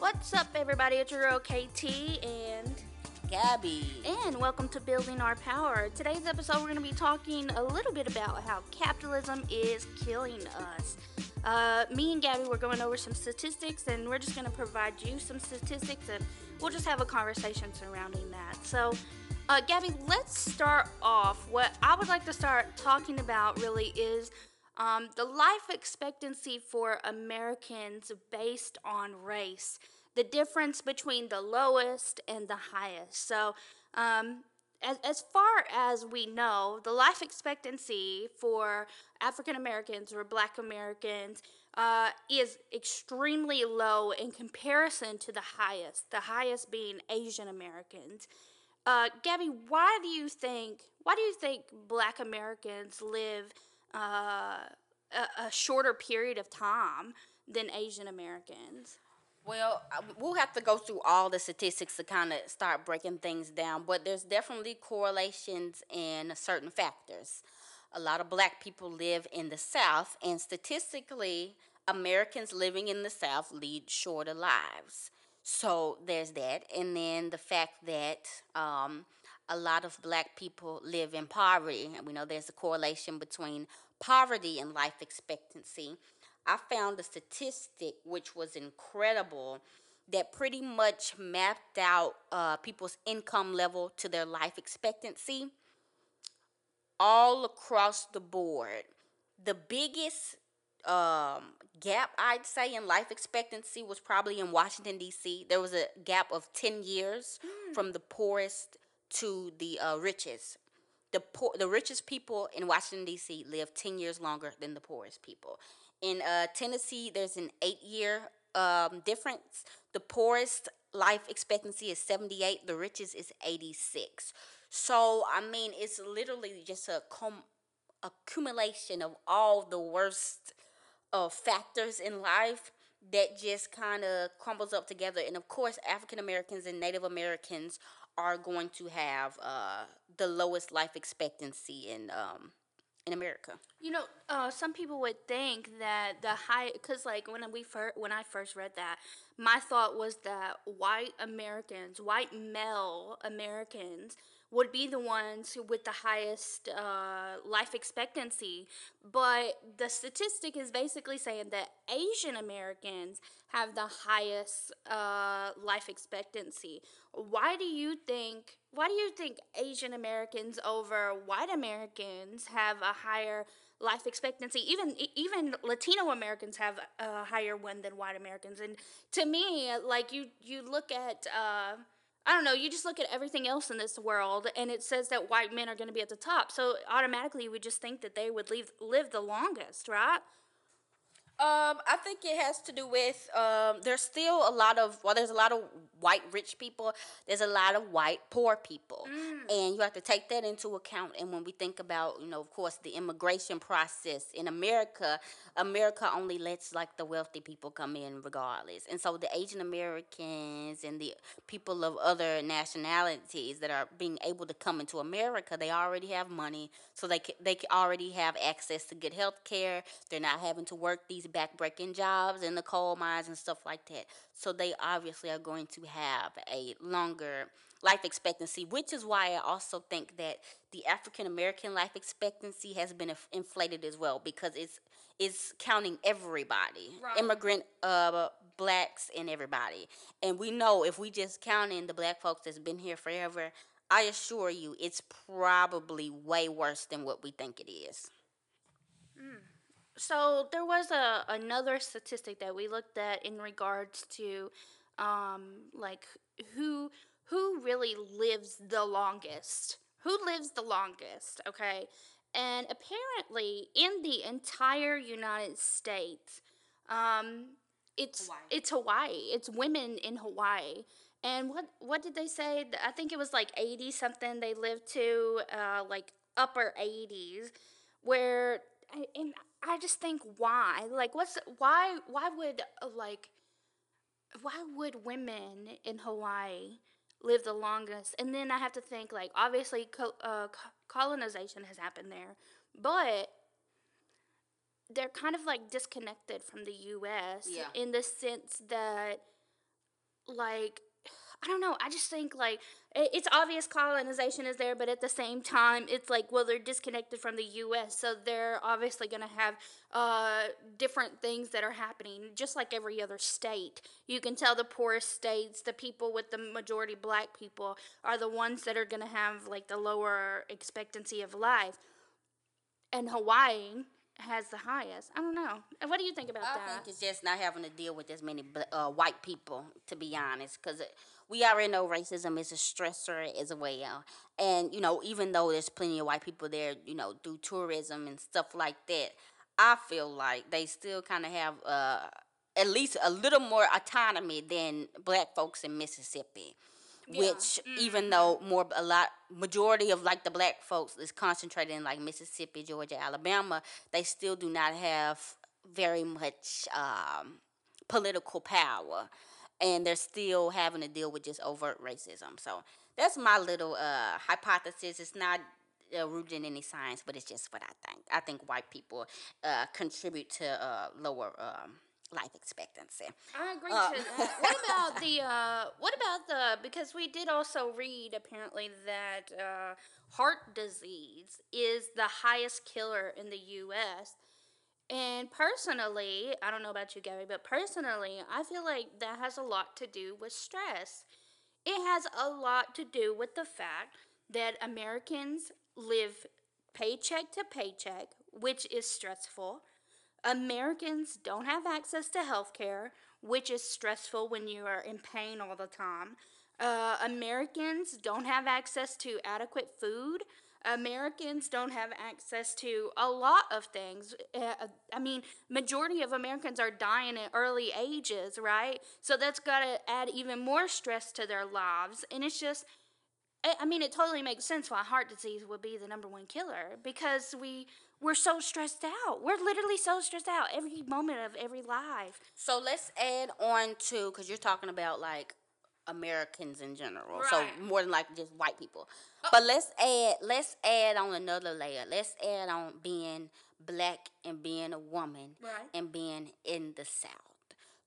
What's up, everybody? It's your girl KT and Gabby. and welcome to Building Our Power. Today's episode, we're going to be talking a little bit about how capitalism is killing us. Uh, me and Gabby, we're going over some statistics, and we're just going to provide you some statistics, and we'll just have a conversation surrounding that. So, uh, Gabby, let's start off. What I would like to start talking about really is um, the life expectancy for Americans based on race, the difference between the lowest and the highest. So, um, as, as far as we know, the life expectancy for African Americans or Black Americans uh, is extremely low in comparison to the highest, the highest being Asian Americans. Uh, Gabby, why do you think why do you think Black Americans live uh, a, a shorter period of time than Asian Americans? Well, we'll have to go through all the statistics to kind of start breaking things down, but there's definitely correlations in certain factors. A lot of black people live in the South, and statistically, Americans living in the South lead shorter lives. So there's that. And then the fact that um, a lot of black people live in poverty. And we know there's a correlation between poverty and life expectancy. I found a statistic which was incredible that pretty much mapped out uh, people's income level to their life expectancy all across the board. The biggest um, gap, I'd say, in life expectancy was probably in Washington, D.C. There was a gap of 10 years from the poorest to the uh, richest. The, poor, the richest people in Washington, D.C. live 10 years longer than the poorest people. In uh, Tennessee, there's an eight year um, difference. The poorest life expectancy is 78, the richest is 86. So, I mean, it's literally just a com- accumulation of all the worst uh, factors in life that just kind of crumbles up together. And of course, African Americans and Native Americans are going to have uh, the lowest life expectancy in um, in America. You know, uh, some people would think that the high, because like when we first, when I first read that, my thought was that white Americans, white male Americans, would be the ones with the highest uh, life expectancy. But the statistic is basically saying that Asian Americans have the highest uh, life expectancy. Why do you think? Why do you think Asian Americans over white Americans have a higher life expectancy? Even even Latino Americans have a higher one than white Americans. And to me, like you you look at. Uh, I don't know, you just look at everything else in this world and it says that white men are going to be at the top. So automatically we just think that they would leave, live the longest, right? Um, I think it has to do with um, there's still a lot of well, there's a lot of white rich people. There's a lot of white poor people, and you have to take that into account. And when we think about, you know, of course, the immigration process in America, America only lets like the wealthy people come in regardless. And so the Asian Americans and the people of other nationalities that are being able to come into America, they already have money, so they ca- they already have access to good health care. They're not having to work these backbreaking jobs in the coal mines and stuff like that. So they obviously are going to have a longer life expectancy, which is why I also think that the African American life expectancy has been inflated as well because it's it's counting everybody, Right. immigrant, uh, blacks, and everybody. And we know if we just count in the black folks that's been here forever, I assure you, it's probably way worse than what we think it is. So there was a another statistic that we looked at in regards to um, like who who really lives the longest. Who lives the longest, okay? And apparently in the entire United States, um, it's Hawaii. it's Hawaii. It's women in Hawaii. And what what did they say? I think it was like 80 something they lived to uh, like upper 80s where I- and I just think why like what's why why would uh, like why would women in Hawaii live the longest and then I have to think like obviously co- uh, colonization has happened there but they're kind of like disconnected from the US Yeah. in the sense that like I don't know. I just think like it's obvious colonization is there, but at the same time, it's like well, they're disconnected from the U.S., so they're obviously going to have uh, different things that are happening, just like every other state. You can tell the poorest states, the people with the majority black people, are the ones that are going to have like the lower expectancy of life. And Hawaii has the highest. I don't know. What do you think about I that? I think it's just not having to deal with as many uh, white people, to be honest, because we already know racism is a stressor as well. And, you know, even though there's plenty of white people there, you know, do tourism and stuff like that, I feel like they still kind of have uh, at least a little more autonomy than black folks in Mississippi. Yeah. Which, mm-hmm. even though more a lot majority of like the black folks is concentrated in like Mississippi, Georgia, Alabama, they still do not have very much um, political power and they're still having to deal with just overt racism. So that's my little uh, hypothesis. It's not uh, rooted in any science, but it's just what I think. I think white people uh, contribute to uh, lower um, life expectancy. I agree uh, to that. what about the? Uh, what about the? Because we did also read apparently that uh, heart disease is the highest killer in the U.S. And personally, I don't know about you, Gabby, but personally, I feel like that has a lot to do with stress. It has a lot to do with the fact that Americans live paycheck to paycheck, which is stressful. Americans don't have access to health care, which is stressful when you are in pain all the time. Uh, Americans don't have access to adequate food, Americans don't have access to a lot of things. Uh, I mean, majority of Americans are dying at early ages, right? So that's got to add even more stress to their lives. And it's just I mean, it totally makes sense why heart disease would be the number one killer because we we're so stressed out. We're literally so stressed out every moment of every life. So let's add on to because you're talking about like Americans in general. Right. So more than like just white people. Oh. But let's add let's add on another layer. Let's add on being black and being a woman right. and being in the South.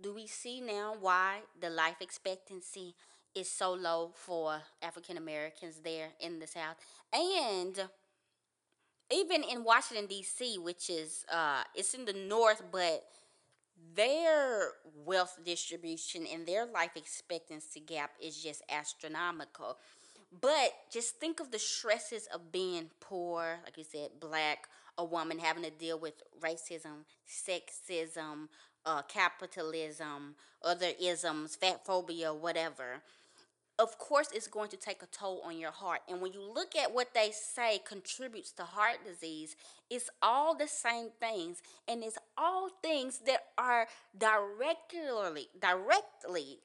Do we see now why the life expectancy is so low for African Americans there in the South? And even in Washington D.C., which is uh, it's in the north, but their wealth distribution and their life expectancy gap is just astronomical. But just think of the stresses of being poor, like you said, black, a woman having to deal with racism, sexism, uh, capitalism, other isms, fat phobia, whatever of course it's going to take a toll on your heart. And when you look at what they say contributes to heart disease, it's all the same things and it's all things that are directly directly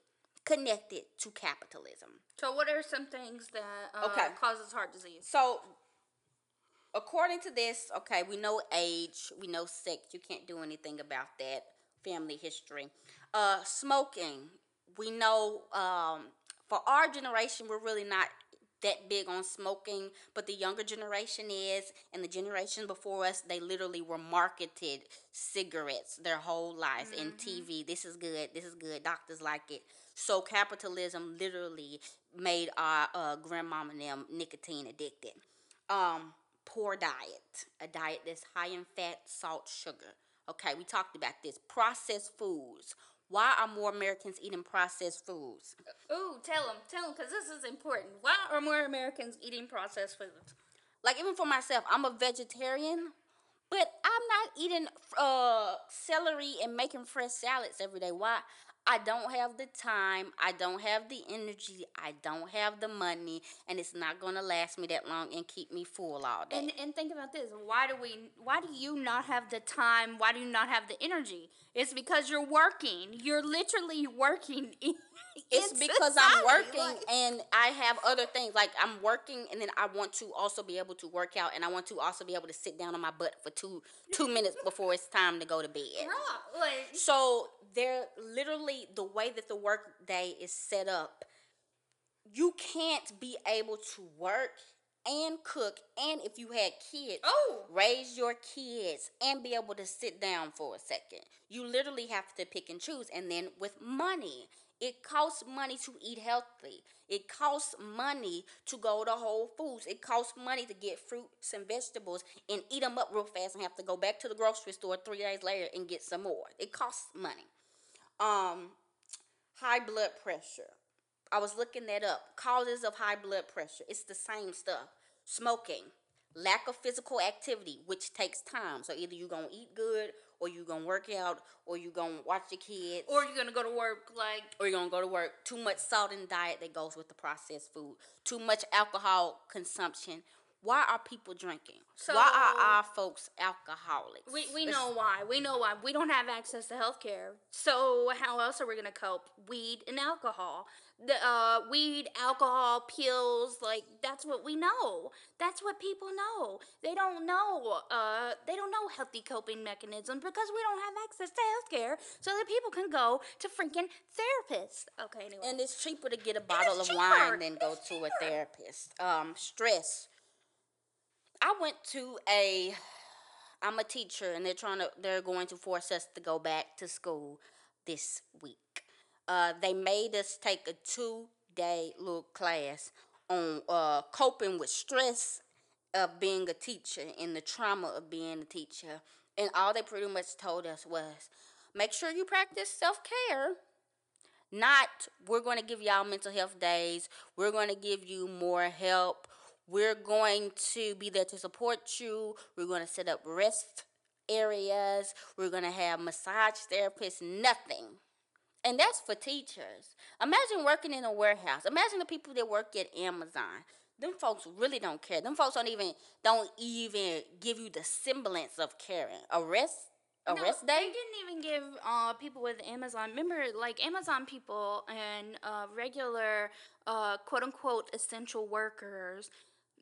connected to capitalism. So what are some things that uh, okay. causes heart disease? So according to this, okay, we know age, we know sex, you can't do anything about that, family history. Uh, smoking, we know um, for our generation, we're really not that big on smoking, but the younger generation is, and the generation before us, they literally were marketed cigarettes their whole lives mm-hmm. in TV. This is good. This is good. Doctors like it. So capitalism literally made our uh, grandmama and them nicotine addicted. Um, poor diet, a diet that's high in fat, salt, sugar. Okay, we talked about this. Processed foods, why are more Americans eating processed foods? Ooh, tell them, tell them, because this is important. Why are more Americans eating processed foods? Like even for myself, I'm a vegetarian, but I'm not eating uh, celery and making fresh salads every day. Why? I don't have the time, I don't have the energy, I don't have the money, and it's not gonna last me that long and keep me full all day. And and think about this: why do we? Why do you not have the time? Why do you not have the energy? It's because you're working. You're literally working. it's because society. I'm working like, and I have other things. Like I'm working, and then I want to also be able to work out, and I want to also be able to sit down on my butt for two two minutes before it's time to go to bed. Right. Like, so they're literally the way that the work day is set up. You can't be able to work and cook and if you had kids oh. raise your kids and be able to sit down for a second you literally have to pick and choose and then with money It costs money to eat healthy. It costs money to go to Whole Foods. It costs money to get fruits and vegetables and eat them up real fast and have to go back to the grocery store three days later and get some more. It costs money. Um, high blood pressure. I was looking that up. Causes of high blood pressure. It's the same stuff. Smoking, lack of physical activity, which takes time. So either you're gonna eat good or you're gonna work out or you're gonna watch the kids. Or you're gonna go to work like or you're gonna go to work. Too much salt in diet that goes with the processed food. Too much alcohol consumption. Why are people drinking? So- why are our folks alcoholics? we, we Let's- know why. We know why. We don't have access to health care. So how else are we gonna cope? Weed and alcohol. The uh, weed, alcohol, pills, like that's what we know. That's what people know. They don't know uh they don't know healthy coping mechanisms because we don't have access to health care so that people can go to freaking therapists. Okay, anyway. And it's cheaper to get a bottle of cheaper. wine than go It's to a therapist. Um, stress. I went to a. I'm a teacher, and they're trying to. They're going to force us to go back to school this week. Uh, they made us take a two day little class on uh, coping with stress of being a teacher and the trauma of being a teacher. And all they pretty much told us was make sure you practice self care not we're going to give y'all mental health days we're going to give you more help we're going to be there to support you. We're going to set up rest areas. We're going to have massage therapists nothing. And that's for teachers. Imagine working in a warehouse. Imagine the people that work at amazon. Them folks really don't care. Them folks don't even don't even give you the semblance of caring. A rest a No, rest They didn't even give uh, people with Amazon. Remember, like Amazon people and uh, regular uh, quote unquote essential workers.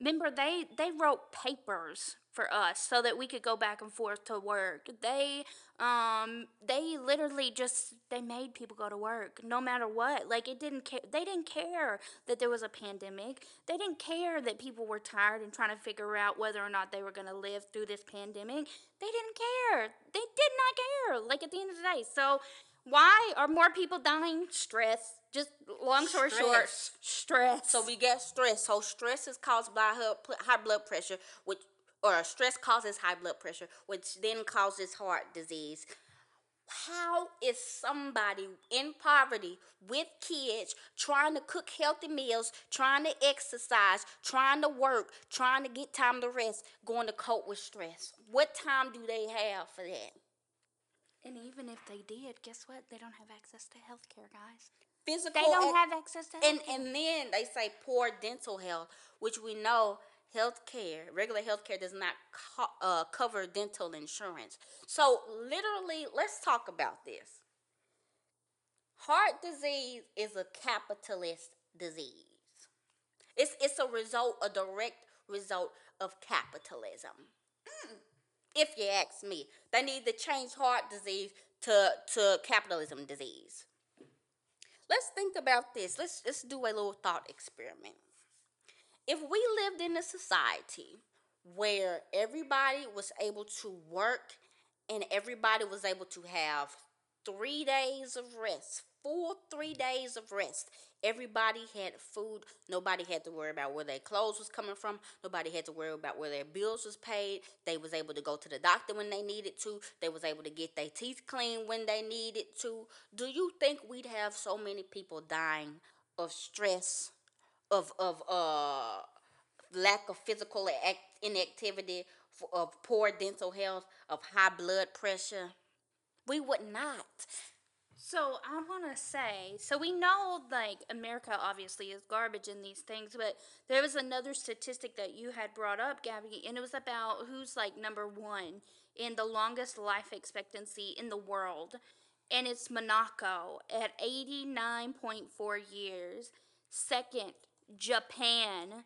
Remember, they they wrote papers for us so that we could go back and forth to work. They um they literally just they made people go to work no matter what. Like it didn't care. They didn't care that there was a pandemic. They didn't care that people were tired and trying to figure out whether or not they were going to live through this pandemic. They didn't care. They did not care. Like at the end of the day. So why are more people dying? Stress. Just long story short, Stress. stress. So we get stress. So stress is caused by high blood pressure, which or stress causes high blood pressure, which then causes heart disease. How is somebody in poverty with kids trying to cook healthy meals, trying to exercise, trying to work, trying to get time to rest, going to cope with stress? What time do they have for that? And even if they did, guess what? They don't have access to health care, guys. Physical They don't ac- have access to and healthcare. and then they say poor dental health, which we know health care, regular health care does not co- uh, cover dental insurance. So literally, let's talk about this. Heart disease is a capitalist disease. It's it's a result, a direct result of capitalism. If you ask me, they need to change heart disease to to capitalism disease let's think about this. Let's let's do a little thought experiment. If we lived in a society where everybody was able to work and everybody was able to have three days of rest, full three days of rest. Everybody had food. Nobody had to worry about where their clothes was coming from. Nobody had to worry about where their bills was paid. They was able to go to the doctor when they needed to. They was able to get their teeth cleaned when they needed to. Do you think we'd have so many people dying of stress, of of uh lack of physical act- inactivity, of poor dental health, of high blood pressure? We would not. So I want to say, so we know like America obviously is garbage in these things, but there was another statistic that you had brought up, Gabby, and it was about who's like number one in the longest life expectancy in the world, and it's Monaco at eighty nine point four years. Second, Japan.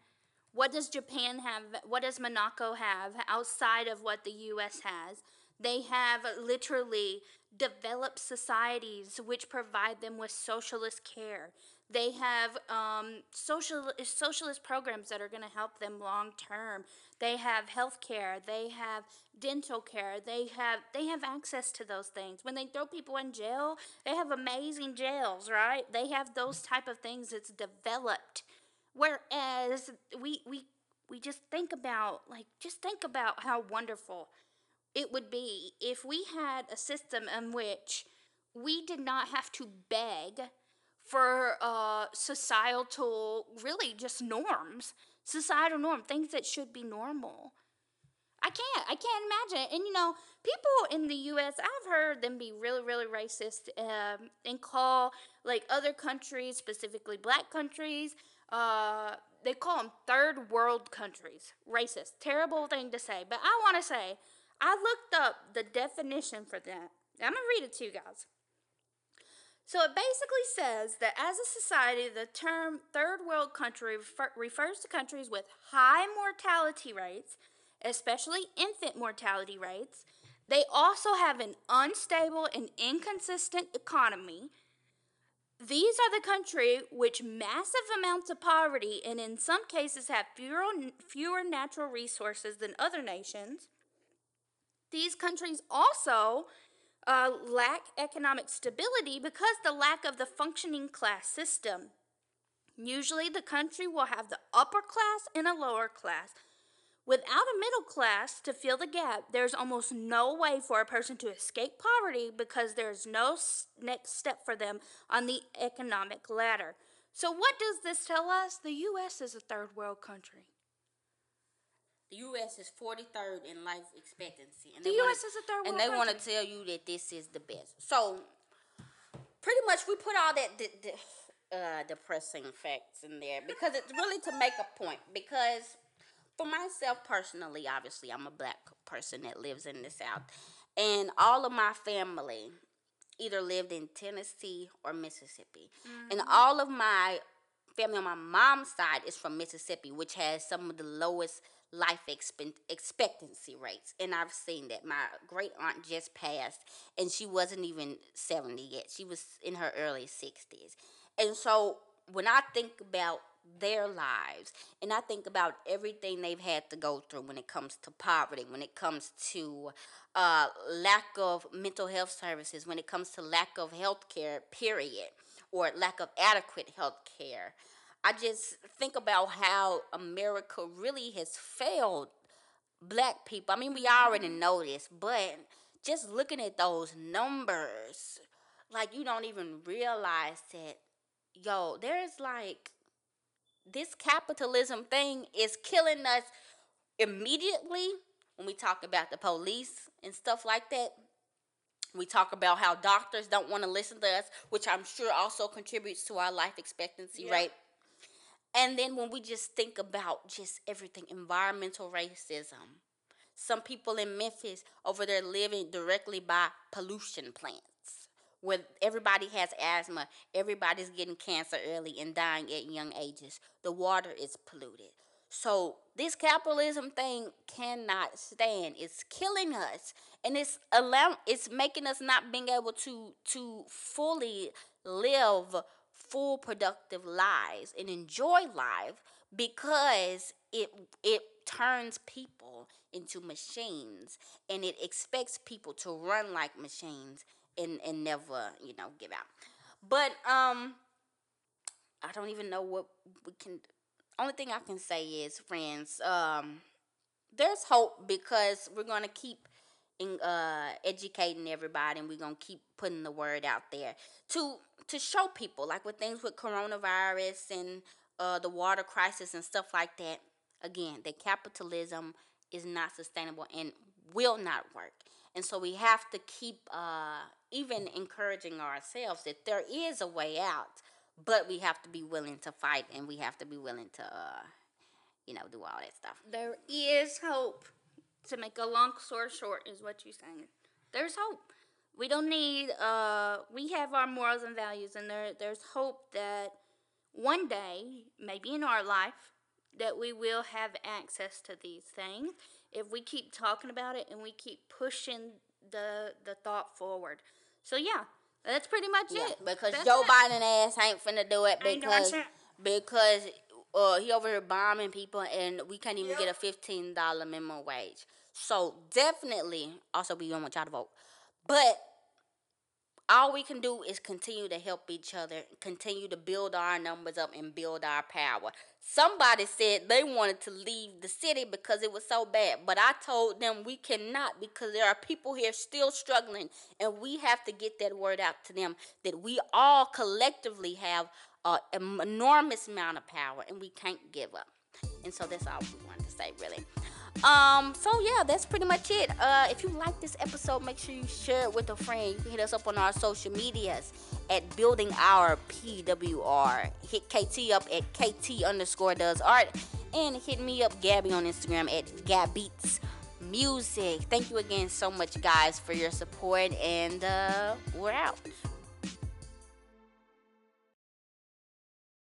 What does Japan have? What does Monaco have outside of what the U.S. has? They have literally developed societies which provide them with socialist care. They have um, social socialist programs that are going to help them long term. They have health care. They have dental care. They have they have access to those things. When they throw people in jail, they have amazing jails, right? They have those type of things. It's developed. Whereas we we we just think about like just think about how wonderful it would be if we had a system in which we did not have to beg for uh, societal, really just norms, societal norm, things that should be normal. I can't. I can't imagine. And you know, people in the U.S. I've heard them be really, really racist um, and call like other countries, specifically black countries, uh, they call them third world countries. Racist. Terrible thing to say. But I want to say, I looked up the definition for that. I'm going to read it to you guys. So it basically says that as a society, the term third world country refer- refers to countries with high mortality rates, especially infant mortality rates. They also have an unstable and inconsistent economy. These are the countries which massive amounts of poverty and in some cases have fewer, fewer natural resources than other nations. These countries also uh, lack economic stability because the lack of the functioning class system. Usually, the country will have the upper class and a lower class. Without a middle class to fill the gap, there's almost no way for a person to escape poverty because there's no next step for them on the economic ladder. So, what does this tell us? The U.S. is a third world country. The U.S. is 43rd in life expectancy. And the U.S. wanna, is a third world And they want to tell you that this is the best. So, pretty much, we put all that de- de- uh, depressing facts in there because it's really to make a point. Because for myself personally, obviously, I'm a black person that lives in the South. And all of my family either lived in Tennessee or Mississippi. Mm-hmm. And all of my family on my mom's side is from Mississippi, which has some of the lowest – life expectancy rates. And I've seen that. My great aunt just passed, and she wasn't even 70 yet. She was in her early 60s. And so when I think about their lives and I think about everything they've had to go through when it comes to poverty, when it comes to uh, lack of mental health services, when it comes to lack of health care, period, or lack of adequate health care. I just think about how America really has failed black people. I mean, we already mm-hmm. know this, but just looking at those numbers, like you don't even realize that, yo, there's like this capitalism thing is killing us immediately when we talk about the police and stuff like that. We talk about how doctors don't want to listen to us, which I'm sure also contributes to our life expectancy yeah. rate. And then when we just think about just everything, environmental racism. Some people in Memphis over there living directly by pollution plants where everybody has asthma, everybody's getting cancer early and dying at young ages. The water is polluted. So this capitalism thing cannot stand. It's killing us, and it's allow it's making us not being able to to fully live full productive lives and enjoy life because it it turns people into machines and it expects people to run like machines and and never you know give out. But um i don't even know what we can only thing i can say is friends um there's hope because we're going to keep in, uh, educating everybody and we're going to keep putting the word out there to to show people like with things with coronavirus and uh, the water crisis and stuff like that again that capitalism is not sustainable and will not work. And so we have to keep uh, even encouraging ourselves that there is a way out but we have to be willing to fight and we have to be willing to uh, you know do all that stuff. There is hope to make a long story short is what you're saying there's hope we don't need uh we have our morals and values and there there's hope that one day maybe in our life that we will have access to these things if we keep talking about it and we keep pushing the the thought forward. So yeah, that's pretty much Yeah, it. because That's Joe it. Biden ass ain't finna do it because because uh, he over here bombing people and we can't even Yep. get a fifteen dollar minimum wage. So definitely, also we don't want y'all to vote, but all we can do is continue to help each other, continue to build our numbers up and build our power. Somebody said they wanted to leave the city because it was so bad, but I told them we cannot because there are people here still struggling, and we have to get that word out to them that we all collectively have an enormous amount of power and we can't give up. And so that's all we wanted to say, really. Um, so yeah, that's pretty much it. Uh, if you like this episode, make sure you share it with a friend. You can hit us up on our social medias at Building Our PWR. Hit KT up at KT underscore does art. And hit me up, Gabby, on Instagram at Gabbeats Music. Thank you again so much, guys, for your support. And uh, we're out.